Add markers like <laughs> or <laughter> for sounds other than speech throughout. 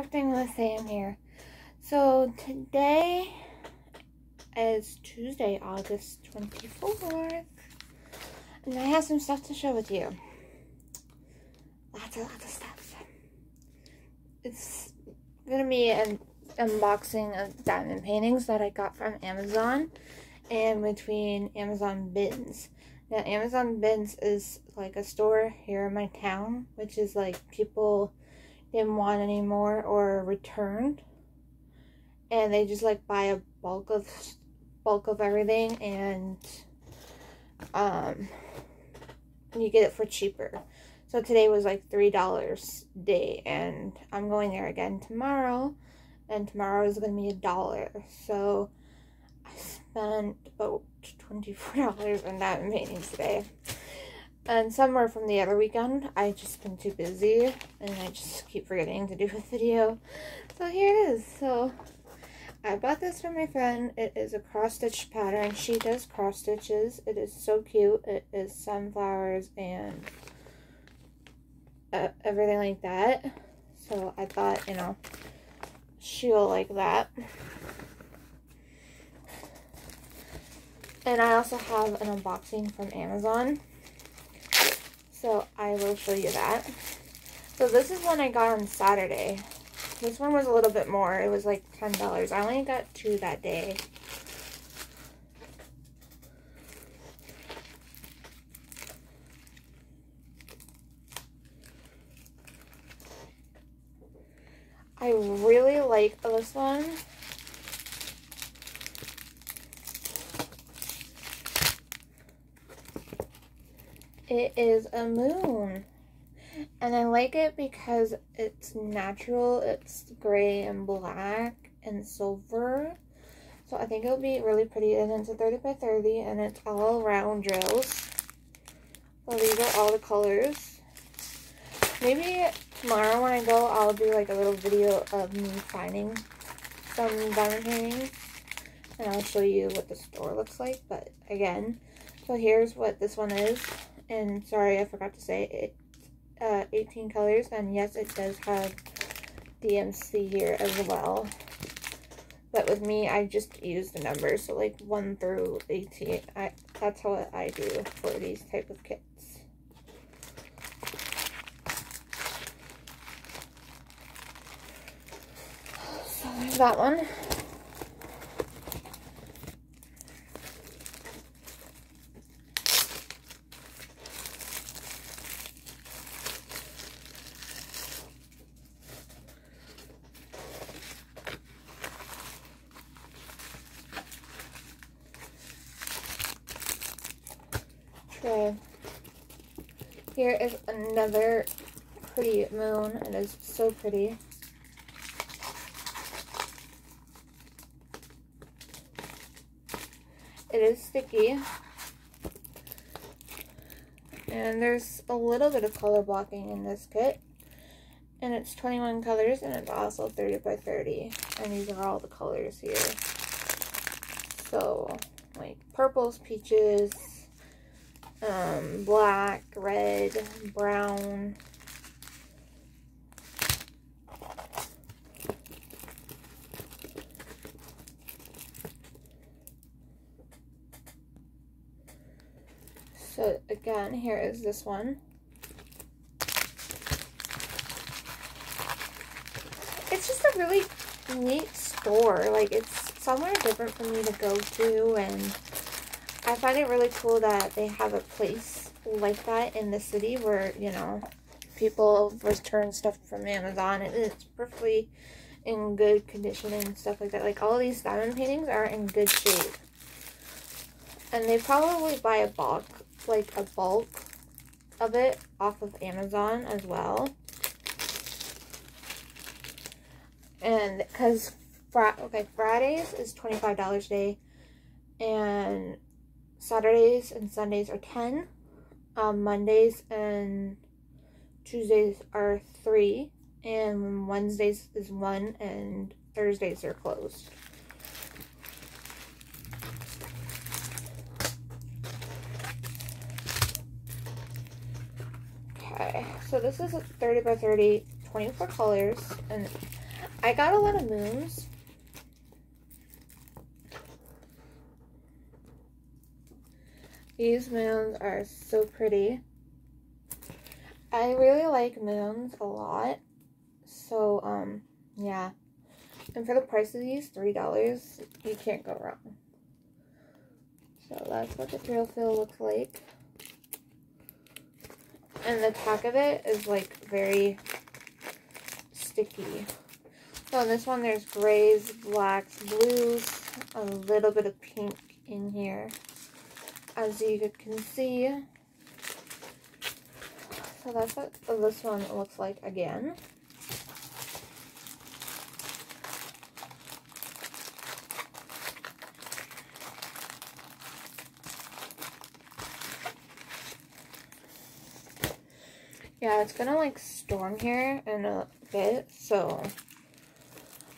Crafting with Sam here. So today is Tuesday, August 24th. And I have some stuff to share with you. Lots and lots of stuff. It's gonna be an unboxing of diamond paintings that I got from Amazon and between Amazing Bins. Now Amazing Bins is like a store here in my town, which is like people didn't want anymore or returned and they just like buy a bulk of bulk of everything and um you get it for cheaper. So today was like three dollars day and i'm going there again tomorrow and tomorrow is going to be a dollar. So i spent about 24 <laughs> dollars on that painting today and some were from the other weekend. I just been too busy and I just keep forgetting to do a video. So here it is. So I bought this from my friend. It is a cross stitch pattern. She does cross stitches. It is so cute. It is sunflowers and uh, everything like that. So I thought, you know, she'll like that. And I also have an unboxing from Amazon. So I will show you that. So this is one I got on Saturday. This one was a little bit more. It was like $10. I only got two that day. I really like this one. It is a moon. And I like it because it's natural. It's gray and black and silver. So I think it'll be really pretty. And it's a 30 by 30 and it's all round drills. So these are all the colors. Maybe tomorrow when I go, I'll do like a little video of me finding some diamond paintings. And I'll show you what the store looks like. But again, so here's what this one is. And sorry, I forgot to say it. Uh, 18 colors, and yes, it does have DMC here as well. But with me, I just use the numbers, so like 1 through 18. I, that's how I do for these type of kits. So there's that one. Okay. Here is another pretty moon. It is so pretty. It is sticky. And there's a little bit of color blocking in this kit. And it's 21 colors and it's also 30 by 30. And these are all the colors here. So, like purples, peaches, um, black, red, brown. So again, here is this one. It's just a really neat store. Like, it's somewhere different for me to go to and I find it really cool that they have a place like that in the city where, you know, people return stuff from Amazon and it's perfectly in good condition and stuff like that. Like, all these diamond paintings are in good shape. And they probably buy a bulk, like a bulk of it off of Amazon as well. And because, fr okay, Fridays is $25 a day. And Saturdays and Sundays are 10. Um, Mondays and Tuesdays are 3. And Wednesdays is 1. And Thursdays are closed. Okay, so this is a 30 by 30, 24 colors. And I got a lot of moons. These moons are so pretty. I really like moons a lot. So, um, yeah. And for the price of these, $3, you can't go wrong. So that's what the thrill fill looks like. And the top of it is like very sticky. So in this one there's grays, blacks, blues, a little bit of pink in here. As you can see. So that's what this one looks like again. Yeah, it's gonna like storm here in a bit, so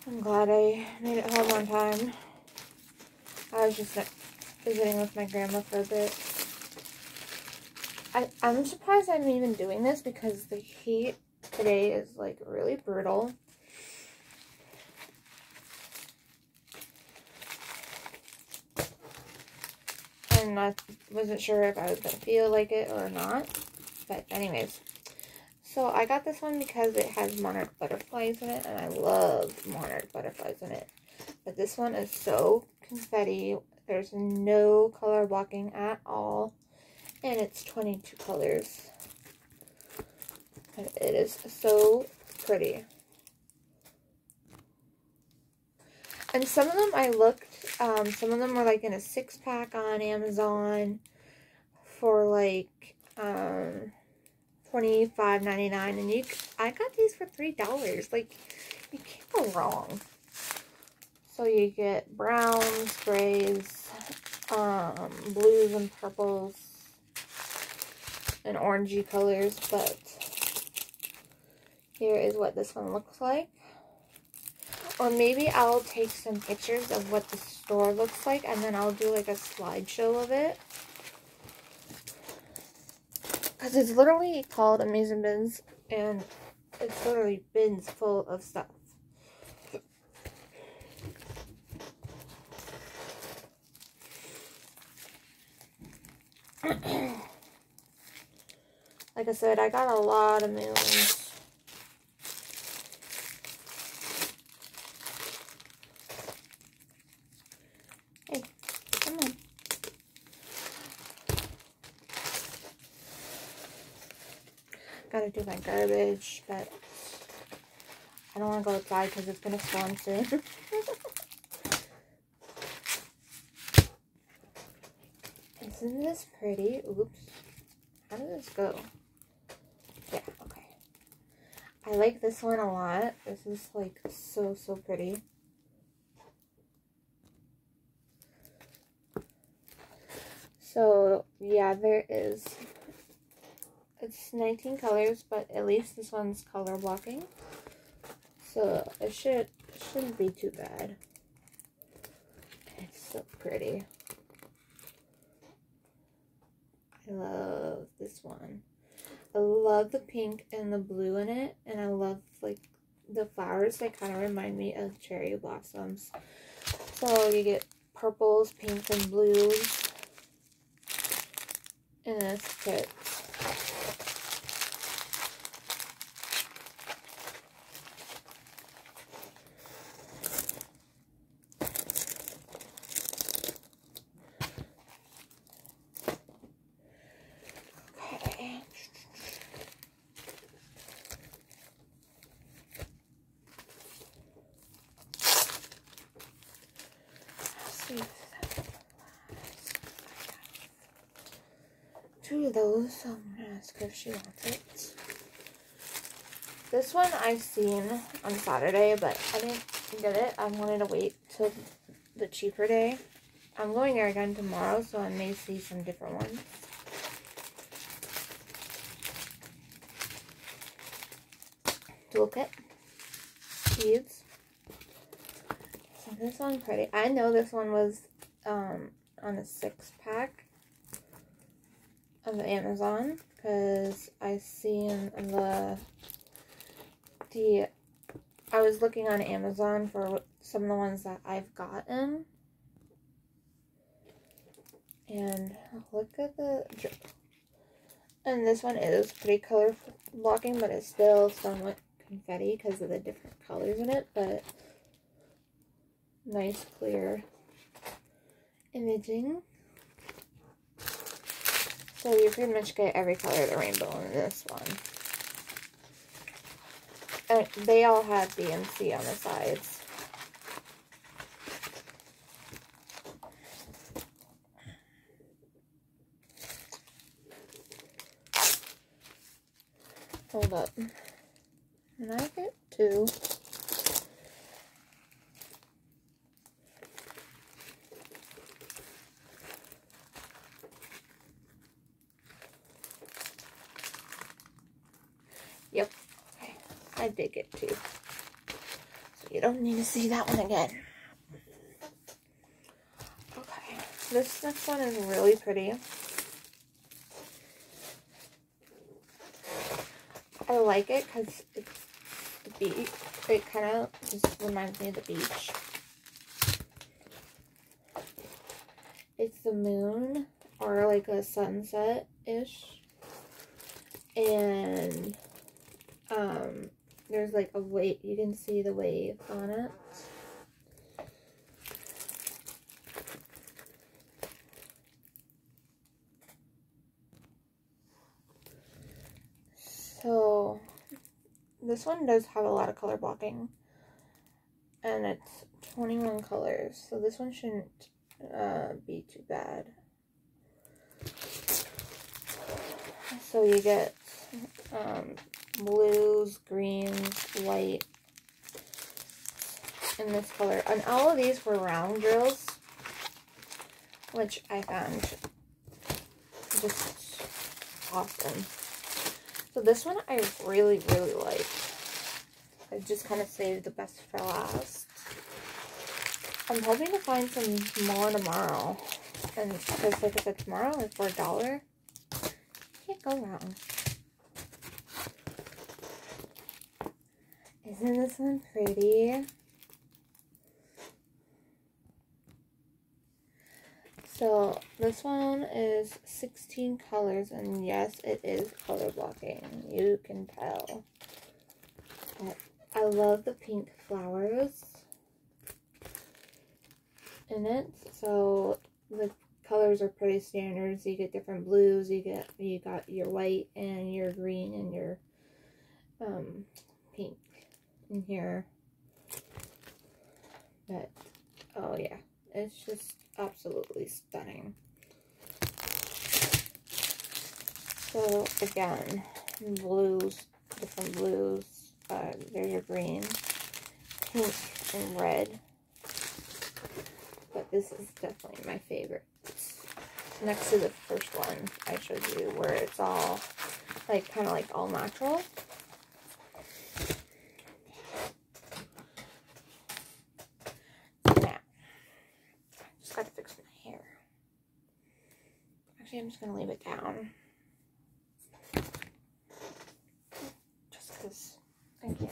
I'm glad I made it home on time. I was just visiting with my grandma for a bit. I, I'm surprised I'm even doing this because the heat today is like really brutal. And I wasn't sure if I was going to feel like it or not. But anyways, so I got this one because it has monarch butterflies in it, and I love monarch butterflies in it. But this one is so confetti. There's no color blocking at all. And it's 22 colors. And it is so pretty. And some of them I looked, um, some of them were like in a six pack on Amazon for like, um, twenty five ninety nine, and you I got these for three dollars. Like you can't go wrong. So you get browns, grays, um, blues and purples, and orangey colors. But here is what this one looks like. Or maybe I'll take some pictures of what the store looks like, and then I'll do like a slideshow of it. Because it's literally called Amazing Bins, and it's literally bins full of stuff. <clears throat> like I said, I got a lot of moons. Hey, come on. Gotta do my garbage, but I don't want to go outside because it's going to storm soon. <laughs> Isn't this pretty? Oops. How did this go? Yeah, okay. I like this one a lot. This is like so, so pretty. So, yeah, there is it's 19 colors, but at least this one's color blocking. So it should shouldn't be too bad. It's so pretty. I love this one. I love the pink and the blue in it, and I love like the flowers. They kind of remind me of cherry blossoms. So you get purples, pinks, and blues in this kit. Those, so I'm gonna ask her if she wants it. This one I've seen on Saturday, but I didn't get it. I wanted to wait till the cheaper day. I'm going there again tomorrow, so I may see some different ones. Toolkit. Beads. So this pretty. I know this one was um, on a six pack of Amazon because I seen the the I was looking on Amazon for some of the ones that I've gotten. And look at the... And this one is pretty color blocking, but it's still somewhat confetti because of the different colors in it. But nice clear imaging. So you pretty much get every color of the rainbow in this one. And they all have DMC on the sides. Hold up. And I get two. Yep. Okay. I did get two. So you don't need to see that one again. Okay. This next one is really pretty. I like it because it's the beach. It kind of just reminds me of the beach. It's the moon or like a sunset-ish. And um, there's like a wave. You can see the wave on it. So, this one does have a lot of color blocking. And it's 21 colors. So this one shouldn't uh, be too bad. So you get um, blues, greens, white, in this color. And all of these were round drills, which I found just awesome. So this one I really, really like. I just kind of saved the best for last. I'm hoping to find some more tomorrow. And because like I said, tomorrow is for a dollar. Can't go wrong. Isn't this one pretty? So this one is 16 colors and yes it is color blocking. You can tell. But I love the pink flowers in it. So the colors are pretty standard. So you get different blues. You get you got your white and your green and your um, pink in here. But oh yeah, it's just absolutely stunning. So again, blues, different blues. Uh, there's your green, pink, and red. But this is definitely my favorite. Next to the first one I showed you where it's all like kind of like all natural. Actually, I'm just going to leave it down. Just because I can.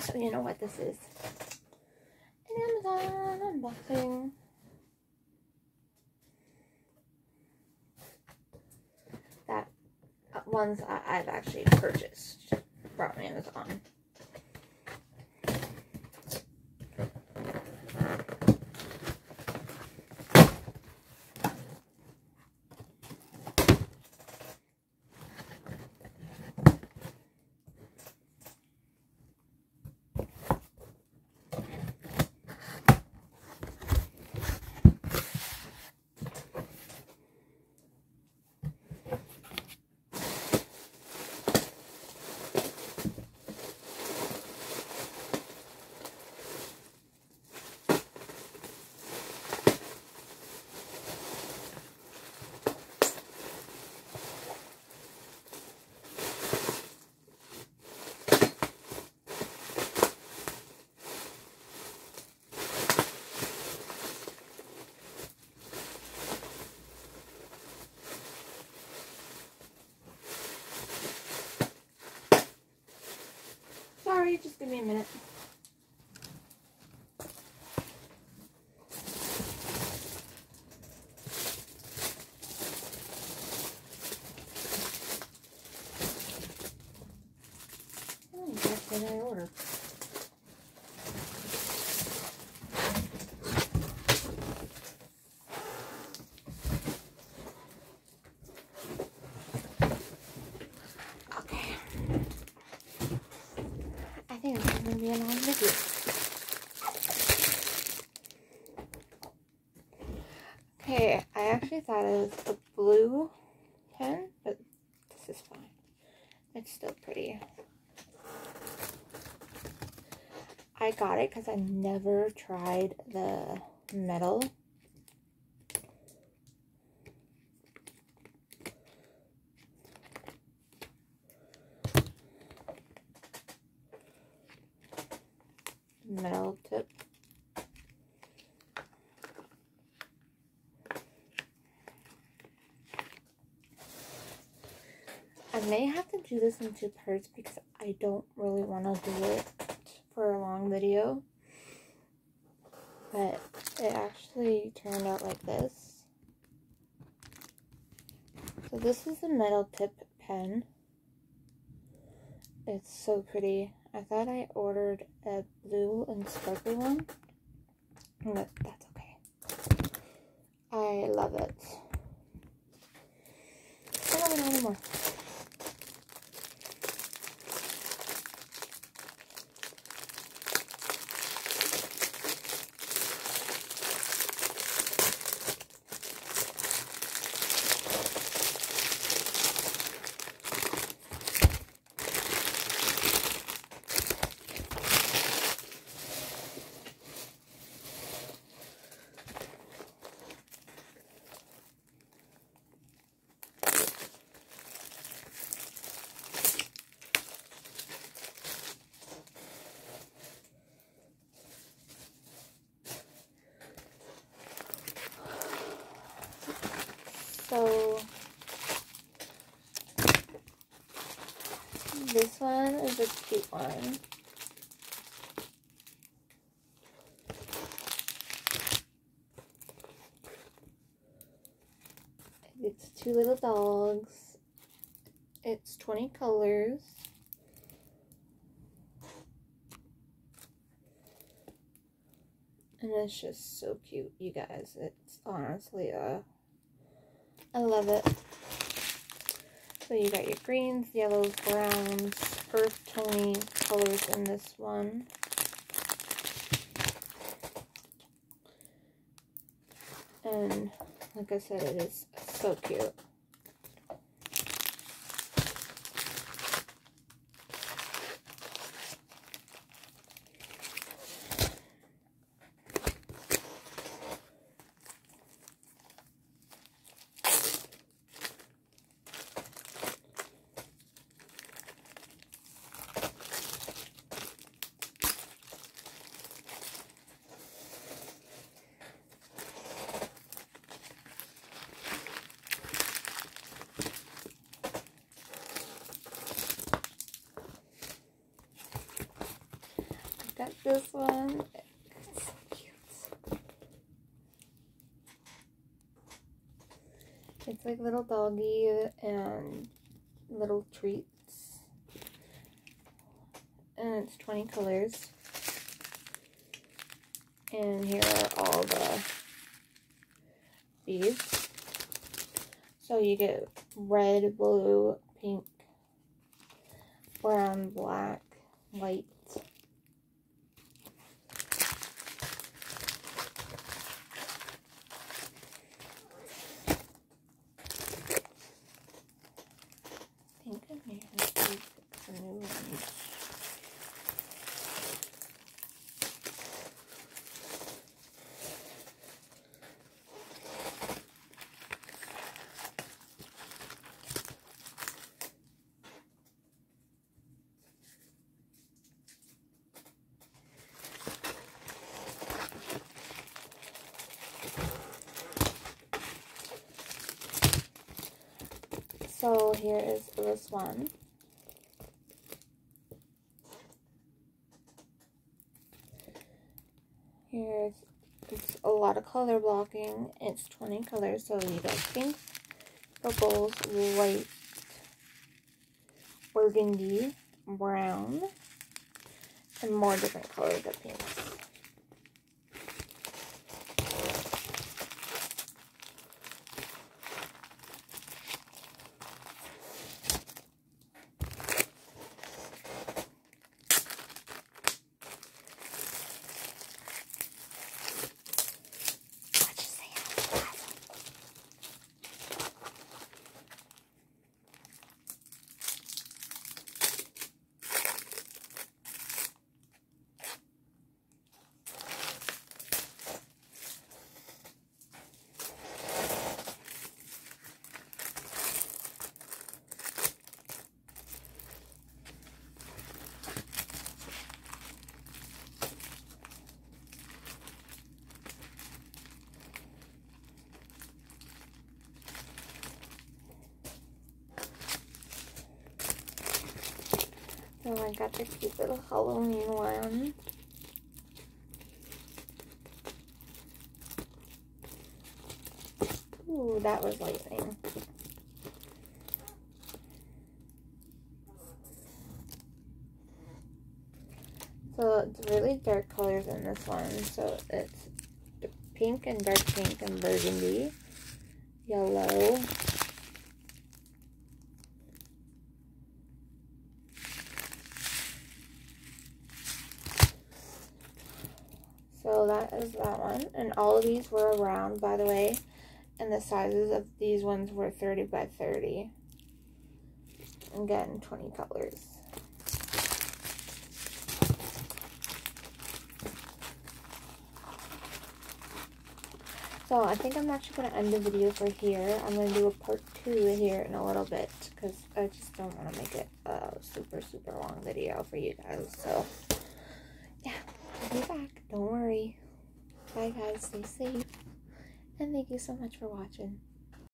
So you know what this is. An Amazon unboxing. Ones that I've actually purchased from Amazon. Just give me a minute. Oh, what did I order? Okay. I think this is going to be. Okay, I actually thought it was a blue pen, but this is fine. It's still pretty. I got it because I never tried the metal. Metal tip. I may have to do this in two parts because I don't really want to do it for a long video. But it actually turned out like this. So this is a metal tip pen. It's so pretty. I thought I ordered a blue and sparkly one. But that's okay. I love it. I anymore. So this one is a cute one. It's two little dogs. It's 20 colors. And it's just so cute, you guys. It's honestly uh I love it. So you got your greens, yellows, browns, earth tony colors in this one. And like I said, it is so cute. got this one. It's so cute. It's like little doggy and little treats. And it's 20 colors. And here are all the beads. So you get red, blue, pink, brown, black, white, So here is this one. Here's it's a lot of color blocking. It's 20 colors, so you got pink, purples, white, burgundy, brown, and more different colors of pinks. Oh so I got the cute little Halloween one. Ooh, that was lightning. So it's really dark colors in this one. So it's pink and dark pink and burgundy, yellow, So that is that one. And all of these were around, by the way. And the sizes of these ones were 30 by 30. Again, 20 colors. So I think I'm actually going to end the video for here. I'm going to do a part two here in a little bit. Because I just don't want to make it a super, super long video for you guys. So. Back. Don't worry. Bye, guys. Stay safe. And thank you so much for watching.